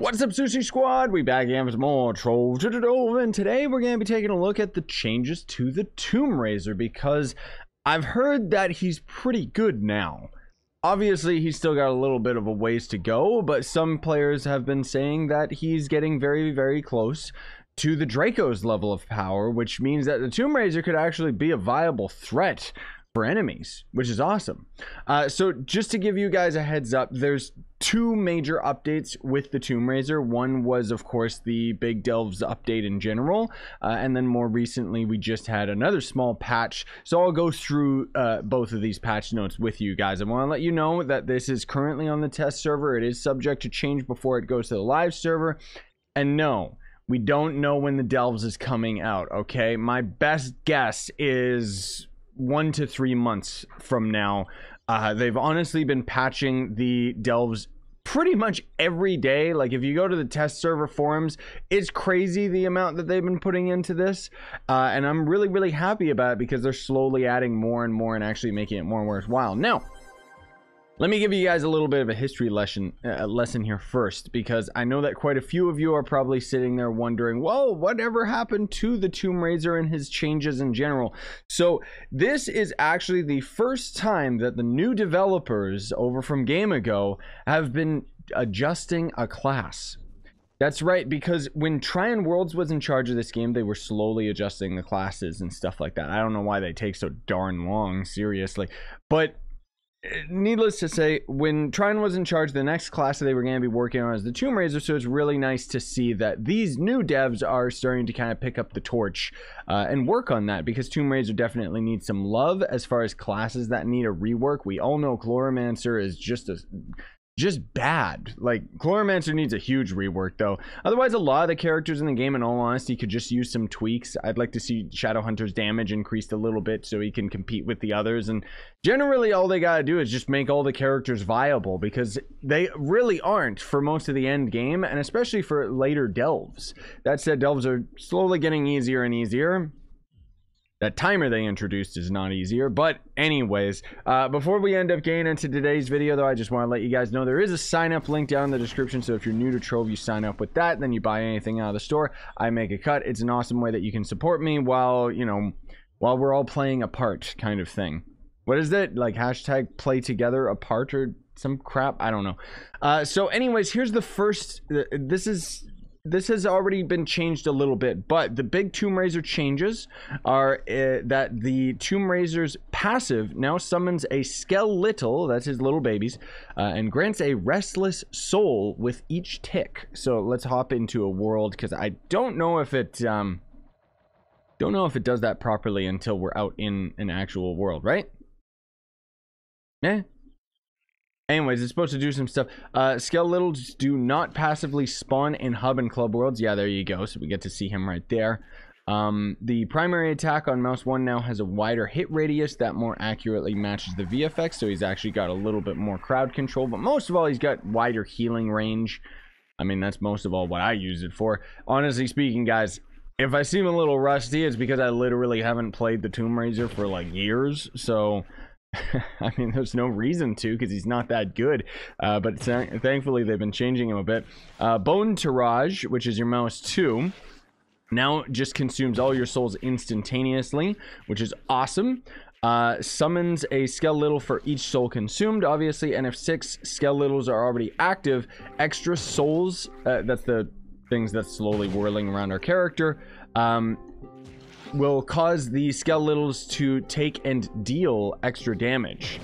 What's up, Sushi Squad? We back again with more to and today we're going to be taking a look at the changes to the Tomb Raiser because I've heard that he's pretty good now. Obviously, he's still got a little bit of a ways to go, but some players have been saying that he's getting very, very close to the Draco's level of power, which means that the Tomb Raiser could actually be a viable threat for enemies, which is awesome. Uh, so just to give you guys a heads up, there's two major updates with the Tomb Raiser. One was, of course, the Big Delves update in general, uh, and then more recently, we just had another small patch. So I'll go through uh, both of these patch notes with you guys. I want to let you know that this is currently on the test server. It is subject to change before it goes to the live server. And no, we don't know when the Delves is coming out, okay? My best guess is one to three months from now. Uh, they've honestly been patching the delves pretty much every day. Like if you go to the test server forums, it's crazy the amount that they've been putting into this. Uh, and I'm really, really happy about it because they're slowly adding more and more and actually making it more worthwhile. Now, let me give you guys a little bit of a history lesson uh, lesson here first, because I know that quite a few of you are probably sitting there wondering, "Whoa, whatever happened to the Tomb Raiser and his changes in general?" So this is actually the first time that the new developers over from Gamigo have been adjusting a class. That's right, because when Trion Worlds was in charge of this game, they were slowly adjusting the classes and stuff like that. I don't know why they take so darn long, seriously. But needless to say, when Trion was in charge, the next class that they were going to be working on is the Tomb Raiser. So it's really nice to see that these new devs are starting to kind of pick up the torch uh, and work on that because Tomb Raiser definitely needs some love as far as classes that need a rework. We all know Chloromancer is just a just bad. Like Chloromancer needs a huge rework though. Otherwise, a lot of the characters in the game, in all honesty, could just use some tweaks. I'd like to see Shadowhunter's damage increased a little bit so he can compete with the others. And generally, all they gotta do is just make all the characters viable because they really aren't for most of the end game, and especially for later delves. That said, delves are slowly getting easier and easier that timer they introduced is not easier. But anyways, uh, before we end up getting into today's video, though, I just want to let you guys know there is a sign up link down in the description. So if you're new to Trove, you sign up with that. Then you buy anything out of the store. I make a cut. It's an awesome way that you can support me while, you know, while we're all playing apart kind of thing. What is that? Like hashtag play together apart or some crap? I don't know. Uh, so anyways, here's the first. This is this has already been changed a little bit, but the big Tomb Raiser changes are uh, that the Tomb Raiser's passive now summons a skeletal, that's his little babies, uh, and grants a restless soul with each tick. So let's hop into a world because I don't know if it um, don't know if it does that properly until we're out in an actual world, right? Yeah, Anyways, it's supposed to do some stuff. Uh, Skeletals do not passively spawn in hub and club worlds. Yeah, there you go. So we get to see him right there. Um, the primary attack on Mouse 1 now has a wider hit radius that more accurately matches the VFX. So he's actually got a little bit more crowd control. But most of all, he's got wider healing range. I mean, that's most of all what I use it for. Honestly speaking, guys, if I seem a little rusty, it's because I literally haven't played the Tomb Raiser for like years. So I mean, there's no reason to because he's not that good. Uh, but thankfully, they've been changing him a bit. Uh, Bone Tirage, which is your mouse 2, now just consumes all your souls instantaneously, which is awesome. Uh, summons a skeletal for each soul consumed, obviously. And if six skeletals are already active, extra souls, uh, that's the things that's slowly whirling around our character, um, will cause the skeletals to take and deal extra damage.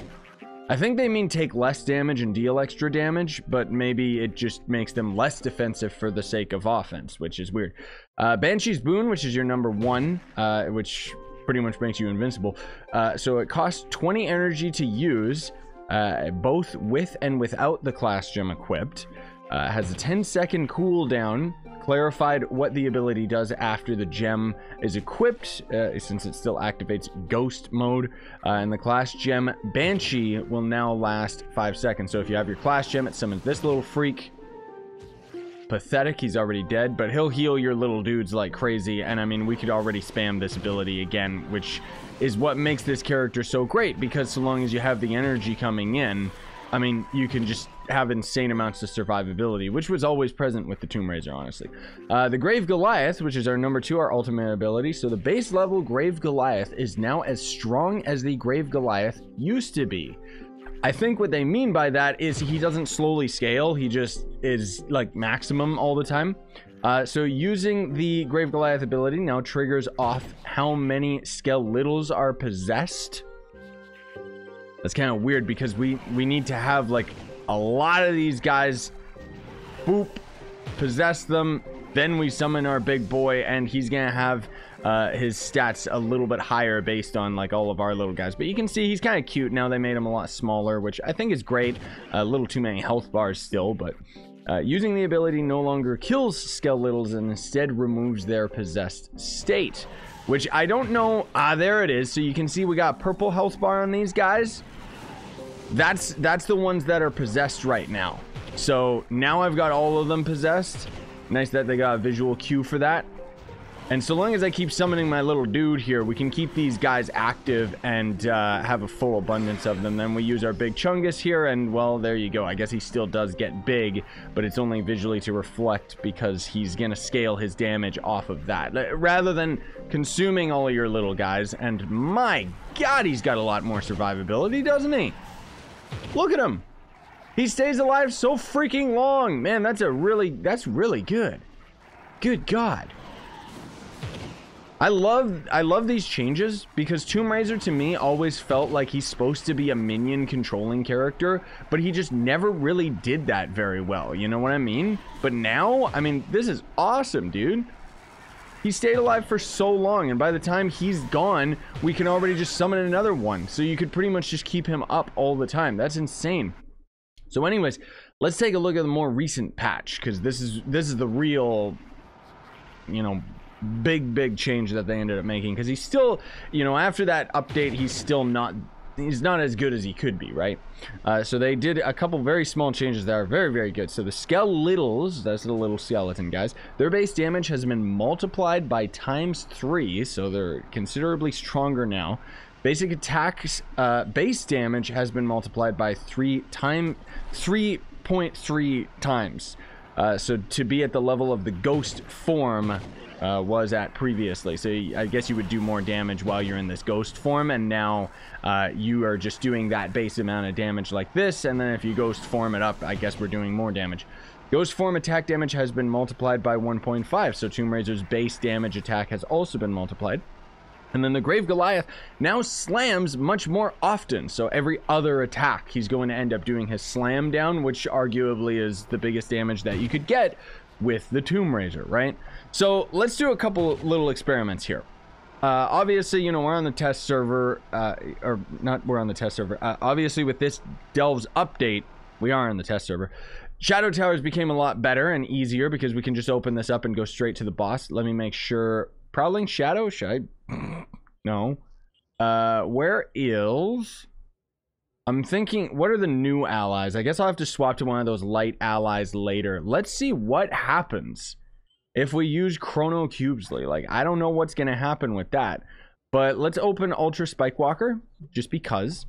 I think they mean take less damage and deal extra damage, but maybe it just makes them less defensive for the sake of offense, which is weird. Uh, Banshee's Boon, which is your number one, uh, which pretty much makes you invincible. Uh, so it costs 20 energy to use, uh, both with and without the class gem equipped. Uh, has a 10 second cooldown clarified what the ability does after the gem is equipped, uh, since it still activates ghost mode. Uh, and the class gem Banshee will now last 5 seconds. So if you have your class gem, it summons this little freak. Pathetic, he's already dead, but he'll heal your little dudes like crazy. And I mean, we could already spam this ability again, which is what makes this character so great, because so long as you have the energy coming in, I mean, you can just have insane amounts of survivability, which was always present with the Tomb Raiser, honestly. Uh, the Grave Goliath, which is our number two, our ultimate ability. So the base level Grave Goliath is now as strong as the Grave Goliath used to be. I think what they mean by that is he doesn't slowly scale, he just is like maximum all the time. Uh, so using the Grave Goliath ability now triggers off how many skeletals are possessed. That's kind of weird because we, we need to have like a lot of these guys, boop, possess them, then we summon our big boy and he's gonna have uh, his stats a little bit higher based on like all of our little guys. But you can see he's kind of cute. Now they made him a lot smaller, which I think is great. A little too many health bars still, but uh, using the ability no longer kills skeletals and instead removes their possessed state. Which I don't know. Ah, there it is. So you can see we got purple health bar on these guys. That's that's the ones that are possessed right now. So now I've got all of them possessed. Nice that they got a visual cue for that. And so long as I keep summoning my little dude here, we can keep these guys active and uh, have a full abundance of them. Then we use our big Chungus here, and well, there you go. I guess he still does get big, but it's only visually to reflect because he's going to scale his damage off of that. Rather than consuming all your little guys, and my god, he's got a lot more survivability, doesn't he? Look at him. He stays alive so freaking long. Man, that's a really, that's really good. Good God. I love I love these changes because Tomb Raiser to me always felt like he's supposed to be a minion controlling character, but he just never really did that very well. You know what I mean? But now, I mean, this is awesome, dude. He stayed alive for so long, and by the time he's gone, we can already just summon another one. So you could pretty much just keep him up all the time. That's insane. So anyways, let's take a look at the more recent patch because this is this is the real you know big big change that they ended up making because he's still you know after that update he's still not he's not as good as he could be right? Uh, so they did a couple very small changes that are very very good. So the skeletals that's the little skeleton guys their base damage has been multiplied by times three so they're considerably stronger now. Basic attacks uh, base damage has been multiplied by three time 3.3 times uh, so to be at the level of the ghost form uh, was at previously. So I guess you would do more damage while you're in this ghost form, and now uh, you are just doing that base amount of damage like this, and then if you ghost form it up, I guess we're doing more damage. Ghost form attack damage has been multiplied by 1.5, so Tomb Raiser's base damage attack has also been multiplied. And then the Grave Goliath now slams much more often. So every other attack, he's going to end up doing his slam down, which arguably is the biggest damage that you could get with the Tomb Raiser, right? So let's do a couple little experiments here. Uh, obviously, you know, we're on the test server, uh, or not, we're on the test server. Uh, obviously, with this Delves update, we are on the test server. Shadow Towers became a lot better and easier because we can just open this up and go straight to the boss. Let me make sure. Prowling Shadow? Should I? No. Uh, where is... I'm thinking, what are the new allies? I guess I'll have to swap to one of those light allies later. Let's see what happens if we use Chrono Cubesley. Like, I don't know what's going to happen with that. But let's open Ultra Spike Walker, just because.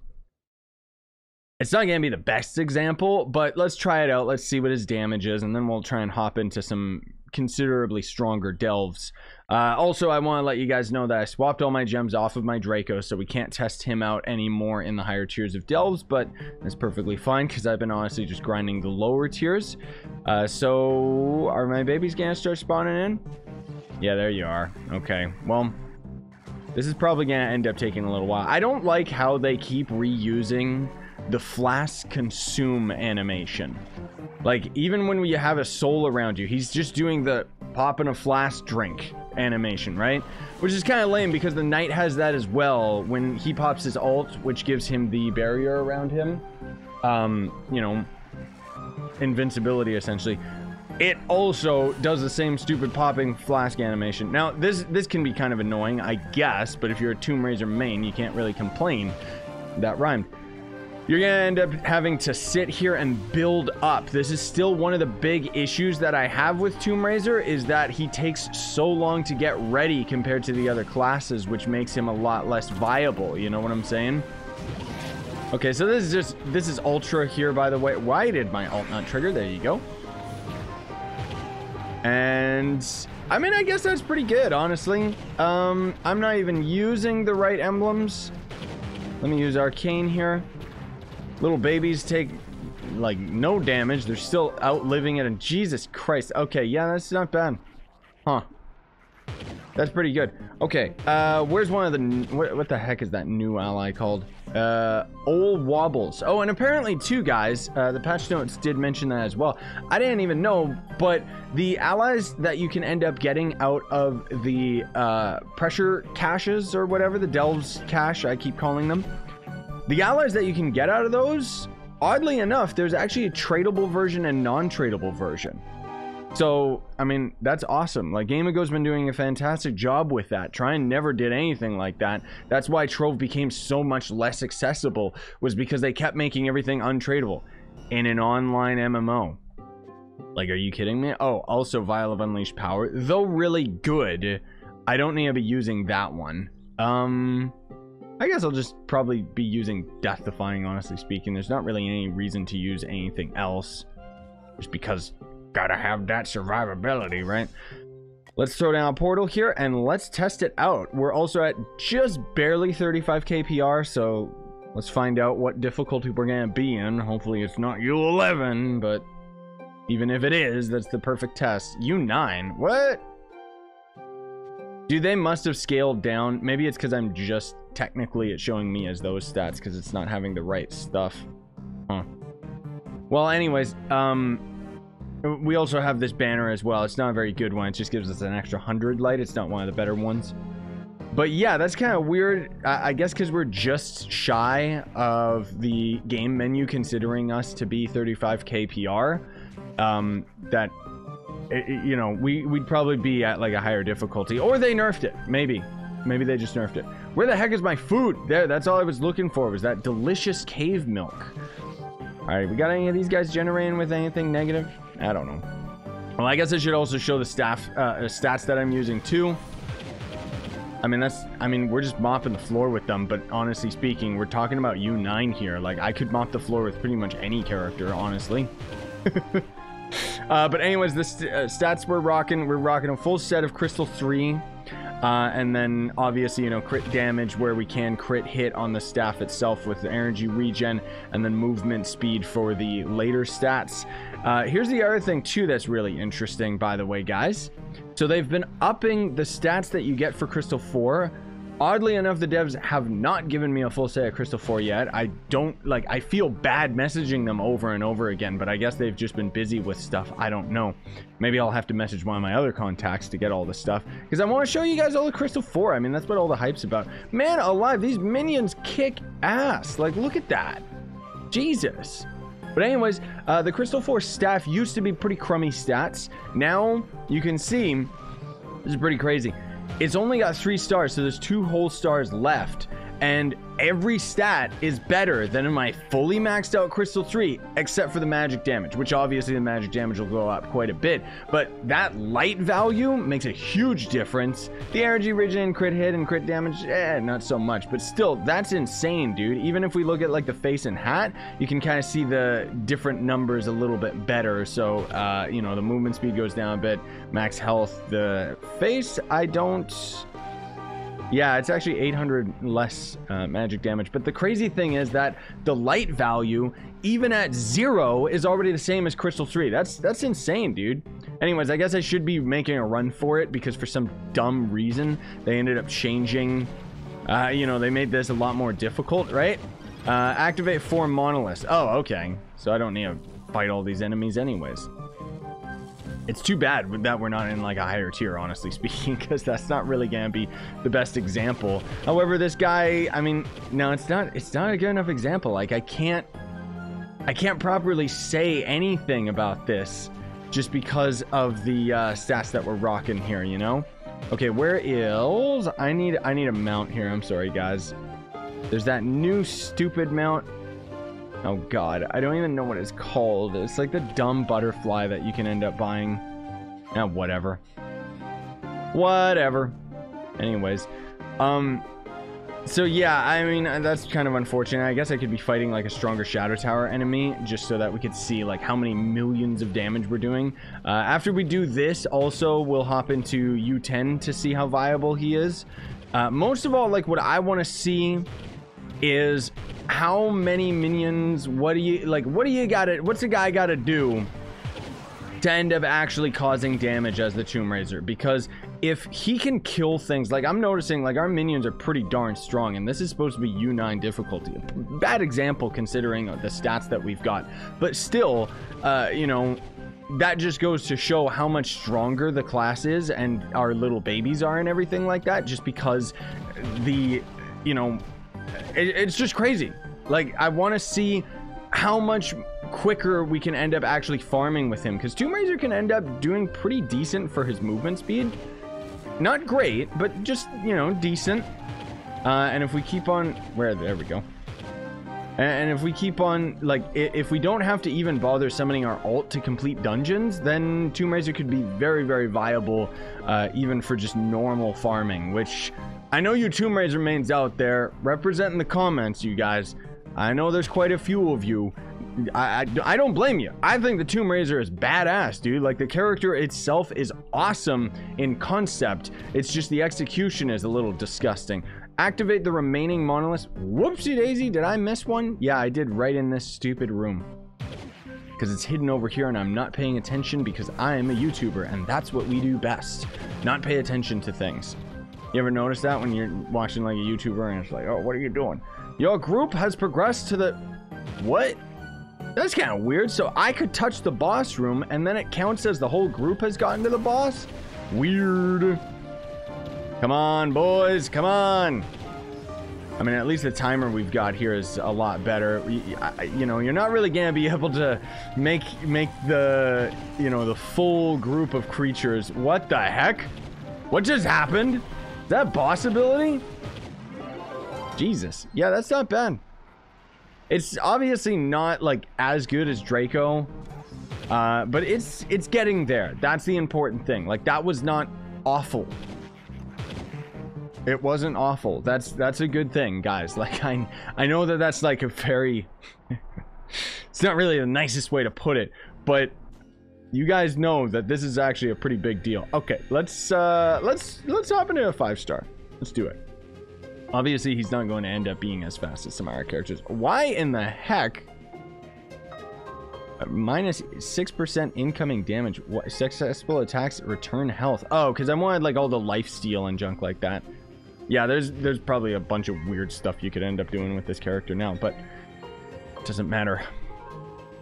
It's not going to be the best example, but let's try it out. Let's see what his damage is, and then we'll try and hop into some considerably stronger delves. Uh, also, I want to let you guys know that I swapped all my gems off of my Draco, so we can't test him out anymore in the higher tiers of delves, but that's perfectly fine because I've been honestly just grinding the lower tiers. Uh, so, are my babies going to start spawning in? Yeah, there you are. Okay, well, this is probably going to end up taking a little while. I don't like how they keep reusing the flask consume animation. Like, even when you have a soul around you, he's just doing the popping a flask drink animation, right? Which is kind of lame because the knight has that as well when he pops his alt, which gives him the barrier around him. Um, you know, invincibility essentially. It also does the same stupid popping flask animation. Now, this this can be kind of annoying, I guess, but if you're a Tomb Raiser main, you can't really complain. That rhymed. You're gonna end up having to sit here and build up. This is still one of the big issues that I have with Tomb Raiser is that he takes so long to get ready compared to the other classes, which makes him a lot less viable. You know what I'm saying? Okay, so this is just, this is Ultra here, by the way. Why did my alt not trigger? There you go. And, I mean, I guess that's pretty good, honestly. Um, I'm not even using the right emblems. Let me use Arcane here. Little babies take, like, no damage. They're still outliving it, and Jesus Christ. Okay, yeah, that's not bad. Huh. That's pretty good. Okay, uh, where's one of the... What, what the heck is that new ally called? Uh, Old Wobbles. Oh, and apparently, too, guys, uh, the patch notes did mention that as well. I didn't even know, but the allies that you can end up getting out of the uh, pressure caches or whatever, the Delves cache, I keep calling them, the allies that you can get out of those, oddly enough, there's actually a tradable version and non-tradable version. So, I mean, that's awesome. Like, Gamigo's been doing a fantastic job with that. Trion never did anything like that. That's why Trove became so much less accessible, was because they kept making everything untradable in an online MMO. Like, are you kidding me? Oh, also Vial of Unleashed Power. Though really good, I don't need to be using that one. Um, I guess I'll just probably be using Death Defying, honestly speaking. There's not really any reason to use anything else. Just because gotta have that survivability, right? Let's throw down a portal here and let's test it out. We're also at just barely 35 kpr, so let's find out what difficulty we're gonna be in. Hopefully it's not U11, but even if it is, that's the perfect test. U9? What? Dude, they must have scaled down. Maybe it's because I'm just technically it's showing me as those stats because it's not having the right stuff. Huh. Well, anyways, um, we also have this banner as well. It's not a very good one. It just gives us an extra 100 light. It's not one of the better ones. But yeah, that's kind of weird. I, I guess because we're just shy of the game menu considering us to be 35k PR. Um, that, it, you know, we, we'd probably be at like a higher difficulty. Or they nerfed it. Maybe. Maybe they just nerfed it. Where the heck is my food? There, that's all I was looking for was that delicious cave milk. Alright, we got any of these guys generating with anything negative? I don't know. Well, I guess I should also show the staff uh, stats that I'm using too. I mean, that's, I mean, we're just mopping the floor with them, but honestly speaking, we're talking about U9 here. Like, I could mop the floor with pretty much any character, honestly. uh, but anyways, the st uh, stats we're rocking, we're rocking a full set of Crystal 3. Uh, and then obviously, you know, crit damage where we can crit hit on the staff itself with the energy regen and then movement speed for the later stats. Uh, here's the other thing too that's really interesting, by the way, guys. So they've been upping the stats that you get for Crystal 4 Oddly enough, the devs have not given me a full set of Crystal 4 yet. I don't, like, I feel bad messaging them over and over again, but I guess they've just been busy with stuff. I don't know. Maybe I'll have to message one of my other contacts to get all the stuff, because I want to show you guys all the Crystal 4. I mean, that's what all the hype's about. Man alive, these minions kick ass. Like, look at that. Jesus. But anyways, uh, the Crystal 4 staff used to be pretty crummy stats. Now, you can see, this is pretty crazy. It's only got three stars, so there's two whole stars left. And every stat is better than in my fully maxed out Crystal 3, except for the magic damage, which obviously the magic damage will go up quite a bit. But that light value makes a huge difference. The energy regen, crit hit, and crit damage, eh, not so much. But still, that's insane, dude. Even if we look at like the face and hat, you can kind of see the different numbers a little bit better. So, uh, you know, the movement speed goes down a bit, max health. The face, I don't yeah, it's actually 800 less uh, magic damage. But the crazy thing is that the light value, even at zero, is already the same as Crystal 3. That's that's insane, dude. Anyways, I guess I should be making a run for it because for some dumb reason, they ended up changing... Uh, you know, they made this a lot more difficult, right? Uh, activate four monoliths. Oh, okay. So I don't need to fight all these enemies anyways. It's too bad that we're not in like a higher tier, honestly speaking, because that's not really gonna be the best example. However, this guy, I mean, no, it's not. It's not a good enough example. Like I can't, I can't properly say anything about this just because of the uh, stats that we're rocking here. You know? Okay, where is? I need, I need a mount here. I'm sorry, guys. There's that new stupid mount. Oh god, I don't even know what it's called. It's like the dumb butterfly that you can end up buying. Yeah, whatever. Whatever. Anyways, um, so yeah, I mean that's kind of unfortunate. I guess I could be fighting like a stronger Shadow Tower enemy just so that we could see like how many millions of damage we're doing. Uh, after we do this, also we'll hop into U10 to see how viable he is. Uh, most of all, like what I want to see is how many minions. What do you like? What do you got to? What's a guy got to do to end up actually causing damage as the Tomb Raiser? Because if he can kill things like i'm noticing like our minions are pretty darn strong and this is supposed to be u9 difficulty bad example considering the stats that we've got but still uh you know that just goes to show how much stronger the class is and our little babies are and everything like that just because the you know it, it's just crazy like i want to see how much quicker we can end up actually farming with him because Tomb Raiser can end up doing pretty decent for his movement speed not great, but just, you know, decent. Uh, and if we keep on... Where? There we go. And if we keep on, like, if we don't have to even bother summoning our alt to complete dungeons, then Tomb Raiser could be very, very viable, uh, even for just normal farming, which I know you Tomb Raiser mains out there, representing the comments, you guys. I know there's quite a few of you, I, I, I, don't blame you. I think the Tomb Raiser is badass, dude. Like, the character itself is awesome in concept. It's just the execution is a little disgusting. Activate the remaining monoliths. Whoopsie daisy, did I miss one? Yeah, I did right in this stupid room. Because it's hidden over here and I'm not paying attention because I am a YouTuber and that's what we do best. Not pay attention to things. You ever notice that when you're watching like a YouTuber and it's like, oh, what are you doing? Your group has progressed to the... What? That's kind of weird. So I could touch the boss room and then it counts as the whole group has gotten to the boss? Weird. Come on, boys. Come on. I mean, at least the timer we've got here is a lot better. You know, you're not really gonna be able to make make the you know the full group of creatures. What the heck? What just happened? That boss ability? Jesus. Yeah, that's not bad. It's obviously not like as good as Draco, uh, but it's it's getting there. That's the important thing. Like that was not awful. It wasn't awful. That's that's a good thing, guys. Like I I know that that's like a very it's not really the nicest way to put it, but you guys know that this is actually a pretty big deal. Okay, let's uh let's let's hop into a five star. Let's do it. Obviously, he's not going to end up being as fast as some of our characters. Why in the heck? Uh, minus 6% incoming damage. What, successful attacks return health. Oh, because I wanted like all the life steal and junk like that. Yeah, there's there's probably a bunch of weird stuff you could end up doing with this character now, but it doesn't matter.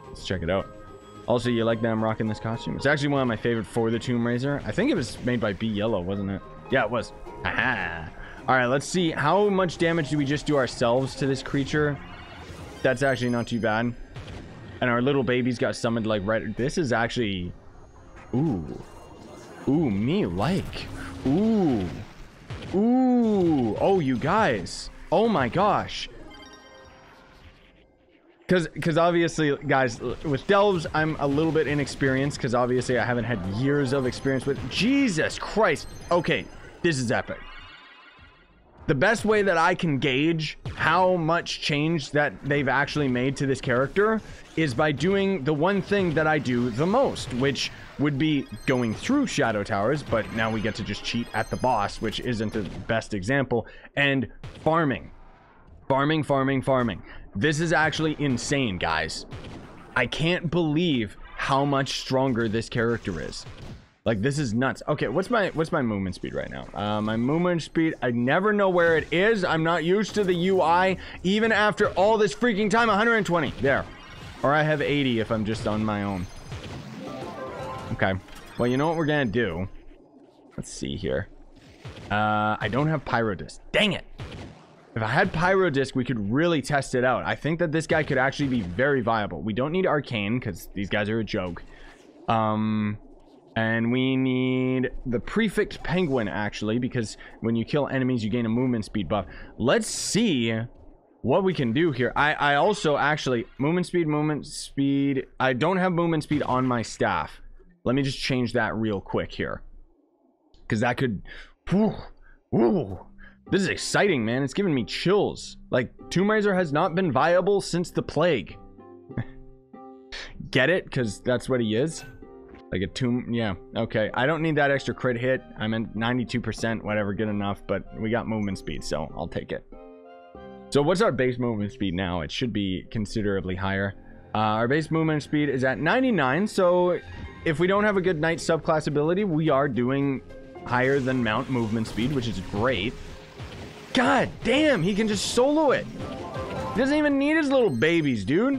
Let's check it out. Also, you like that I'm rocking this costume? It's actually one of my favorite for the Tomb Raiser. I think it was made by B Yellow, wasn't it? Yeah, it was. Aha! All right, let's see. How much damage do we just do ourselves to this creature? That's actually not too bad. And our little babies got summoned like right... This is actually... Ooh. Ooh, me like. Ooh. Ooh. Oh, you guys. Oh my gosh. Because because obviously, guys, with Delves, I'm a little bit inexperienced because obviously I haven't had years of experience with... Jesus Christ. Okay, this is epic the best way that I can gauge how much change that they've actually made to this character is by doing the one thing that I do the most, which would be going through Shadow Towers, but now we get to just cheat at the boss, which isn't the best example, and farming. Farming, farming, farming. This is actually insane, guys. I can't believe how much stronger this character is. Like this is nuts. Okay, what's my what's my movement speed right now? Uh, my movement speed, I never know where it is. I'm not used to the UI, even after all this freaking time. 120, there. Or I have 80 if I'm just on my own. Okay. Well, you know what we're gonna do? Let's see here. Uh, I don't have Pyrodisc. Dang it! If I had Pyro Disc, we could really test it out. I think that this guy could actually be very viable. We don't need Arcane, because these guys are a joke. Um, and we need the prefect penguin, actually, because when you kill enemies, you gain a movement speed buff. Let's see what we can do here. I, I also, actually, movement speed, movement speed. I don't have movement speed on my staff. Let me just change that real quick here. Because that could... Whew, whew, This is exciting, man. It's giving me chills. Like, Tomb has not been viable since the plague. Get it? Because that's what he is? Like a tomb. Yeah. Okay. I don't need that extra crit hit. I'm at 92%, whatever, good enough. But we got movement speed, so I'll take it. So what's our base movement speed now? It should be considerably higher. Uh, our base movement speed is at 99, so if we don't have a good knight subclass ability, we are doing higher than mount movement speed, which is great. God damn, he can just solo it. He doesn't even need his little babies, dude.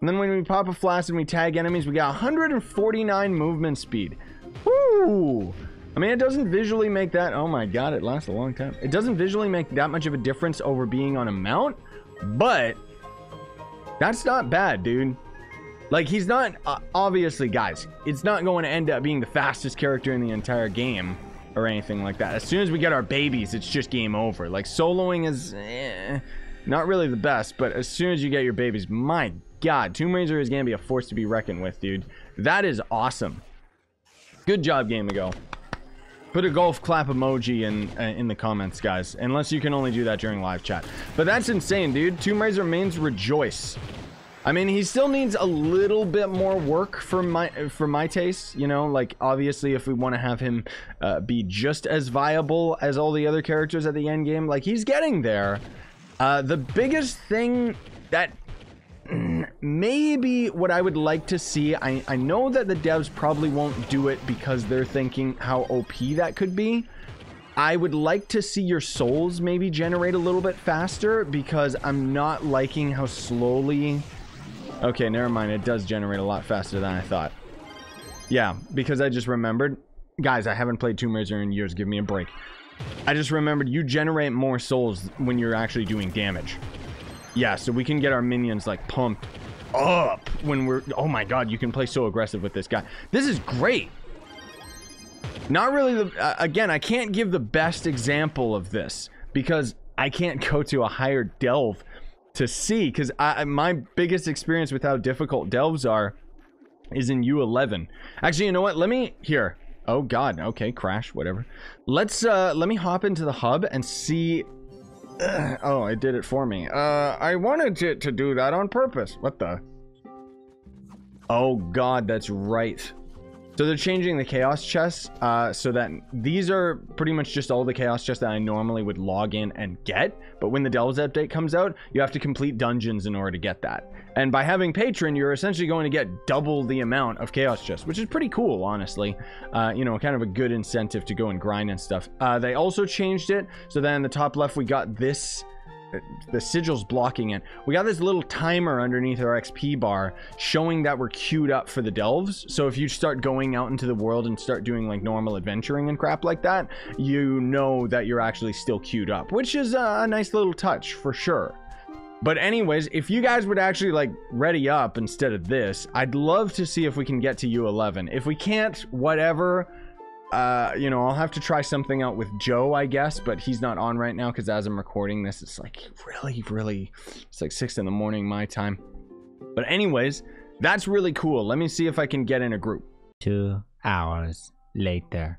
And then when we pop a flask and we tag enemies, we got 149 movement speed. Woo! I mean, it doesn't visually make that... Oh my god, it lasts a long time. It doesn't visually make that much of a difference over being on a mount, but that's not bad, dude. Like, he's not... Uh, obviously, guys, it's not going to end up being the fastest character in the entire game or anything like that. As soon as we get our babies, it's just game over. Like, soloing is... Eh, not really the best, but as soon as you get your babies, my god, Tomb Raiser is to be a force to be reckoned with, dude. That is awesome. Good job, Gamigo. Put a golf clap emoji in uh, in the comments, guys. Unless you can only do that during live chat. But that's insane, dude. Tomb Raiser mains rejoice. I mean, he still needs a little bit more work for my for my taste. You know, like obviously, if we want to have him uh, be just as viable as all the other characters at the end game, like he's getting there. Uh, the biggest thing that maybe what I would like to see, I, I know that the devs probably won't do it because they're thinking how OP that could be. I would like to see your souls maybe generate a little bit faster because I'm not liking how slowly... Okay, never mind. It does generate a lot faster than I thought. Yeah, because I just remembered. Guys, I haven't played Tomb Raiser in years. Give me a break. I just remembered you generate more souls when you're actually doing damage. Yeah, so we can get our minions like pumped up when we're oh my god you can play so aggressive with this guy this is great not really the uh, again i can't give the best example of this because i can't go to a higher delve to see because my biggest experience with how difficult delves are is in u11 actually you know what let me here oh god okay crash whatever let's uh let me hop into the hub and see oh, it did it for me. Uh, I wanted to, to do that on purpose. What the? Oh god, that's right. So they're changing the chaos chests uh, so that these are pretty much just all the chaos chests that I normally would log in and get. But when the Delves update comes out, you have to complete dungeons in order to get that. And by having Patron, you're essentially going to get double the amount of chaos chests, which is pretty cool, honestly. Uh, you know, kind of a good incentive to go and grind and stuff. Uh, they also changed it so then in the top left we got this the sigil's blocking it. We got this little timer underneath our XP bar showing that we're queued up for the delves. So if you start going out into the world and start doing like normal adventuring and crap like that, you know that you're actually still queued up, which is a nice little touch for sure. But anyways, if you guys would actually like ready up instead of this, I'd love to see if we can get to U11. If we can't, whatever uh, you know, I'll have to try something out with Joe, I guess, but he's not on right now because as I'm recording this, it's like really, really, it's like six in the morning my time. But anyways, that's really cool. Let me see if I can get in a group. Two hours later.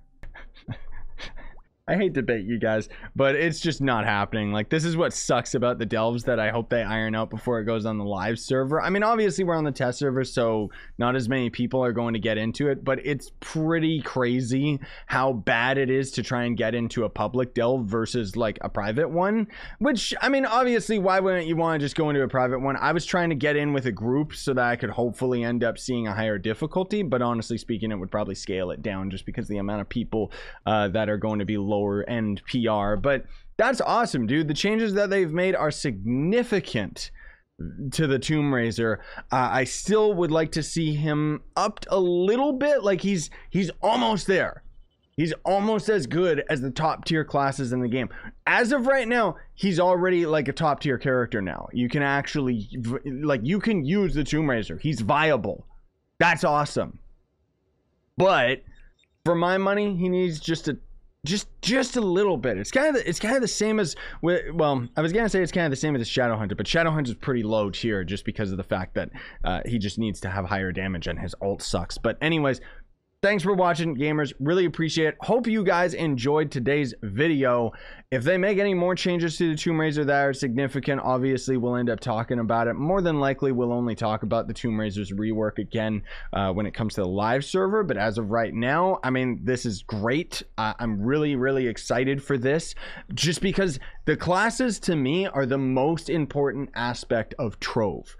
I hate to bait you guys, but it's just not happening. Like, this is what sucks about the delves that I hope they iron out before it goes on the live server. I mean, obviously, we're on the test server, so not as many people are going to get into it, but it's pretty crazy how bad it is to try and get into a public delve versus like a private one. Which, I mean, obviously, why wouldn't you want to just go into a private one? I was trying to get in with a group so that I could hopefully end up seeing a higher difficulty, but honestly speaking, it would probably scale it down just because the amount of people uh, that are going to be low lower end PR. But that's awesome, dude. The changes that they've made are significant to the Tomb Raiser. Uh, I still would like to see him upped a little bit. Like he's he's almost there. He's almost as good as the top tier classes in the game. As of right now, he's already like a top tier character now. You can actually like you can use the Tomb Raiser. He's viable. That's awesome. But for my money, he needs just a just just a little bit. It's kind of the, it's kind of the same as well, I was gonna say it's kind of the same as Shadow Hunter, but Shadow Hunter is pretty low tier just because of the fact that uh, he just needs to have higher damage and his ult sucks. But anyways, Thanks for watching, gamers. Really appreciate it. Hope you guys enjoyed today's video. If they make any more changes to the Tomb Raiser that are significant, obviously we'll end up talking about it. More than likely, we'll only talk about the Tomb Raiser's rework again uh, when it comes to the live server. But as of right now, I mean, this is great. I'm really, really excited for this just because the classes to me are the most important aspect of Trove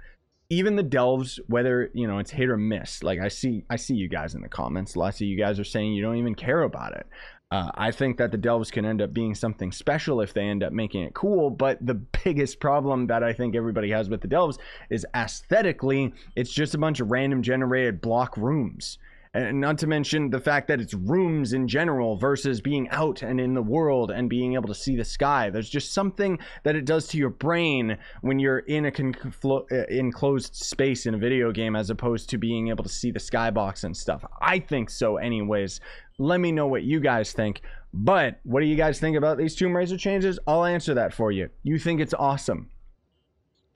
even the delves whether you know it's hit or miss like i see i see you guys in the comments. Lots of you guys are saying you don't even care about it. Uh, i think that the delves can end up being something special if they end up making it cool but the biggest problem that i think everybody has with the delves is aesthetically it's just a bunch of random generated block rooms and not to mention the fact that it's rooms in general versus being out and in the world and being able to see the sky. There's just something that it does to your brain when you're in a conflo- uh, enclosed space in a video game as opposed to being able to see the skybox and stuff. I think so, anyways. Let me know what you guys think. But what do you guys think about these Tomb Raiser changes? I'll answer that for you. You think it's awesome.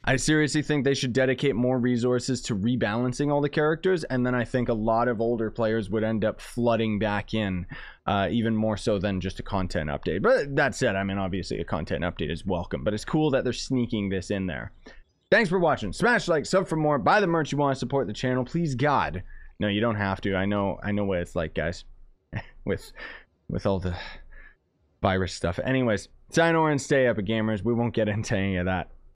I seriously think they should dedicate more resources to rebalancing all the characters, and then I think a lot of older players would end up flooding back in, uh, even more so than just a content update. But that said, I mean, obviously a content update is welcome, but it's cool that they're sneaking this in there. Thanks for watching. Smash like, sub for more, buy the merch you want to support the channel. Please, God. No, you don't have to. I know. I know what it's like, guys. with, with all the virus stuff. Anyways, sign over and stay up, at gamers. We won't get into any of that.